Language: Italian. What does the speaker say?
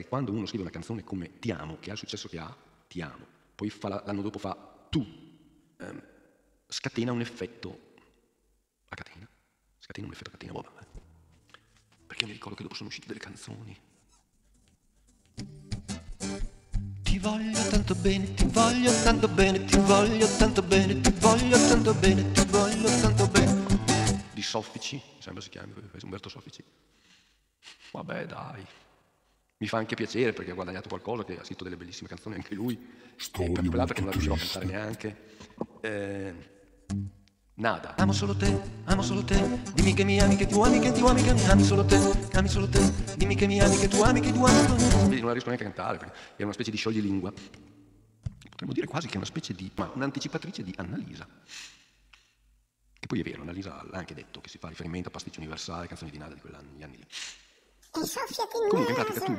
che quando uno scrive una canzone come Ti amo, che ha il successo che ha, Ti amo, poi la- l'anno dopo fa Tu, ehm, scatena un effetto a catena, scatena un effetto a catena, boh, vabbè. Perché mi ricordo che dopo sono uscite delle canzoni. Ti voglio tanto bene, ti voglio tanto bene, ti voglio tanto bene, ti voglio tanto bene, ti voglio tanto bene. Di Soffici, mi sembra si chiami, Umberto Soffici. Vabbè, dai. Mi fa anche piacere perché ha guadagnato qualcosa, che ha scritto delle bellissime canzoni anche lui. e per l'altro che non la riusciva a cantare neanche. Eh, nada. Amo solo te, amo solo te. Dimmi che mi ami, che tu ami, che tu ami, che mi ami solo te, ami solo te. Dimmi che mi ami, che tu ami, che tu ami. Vedi, non la riesco neanche a cantare perché è una specie di scioglilingua. Potremmo dire quasi che è una specie di, ma un'anticipatrice di Annalisa. Che poi è vero, Annalisa l'ha anche detto che si fa riferimento a pasticcio universale, canzoni di Nada di quegli anni lì. El socio tiene Como que práctica tú?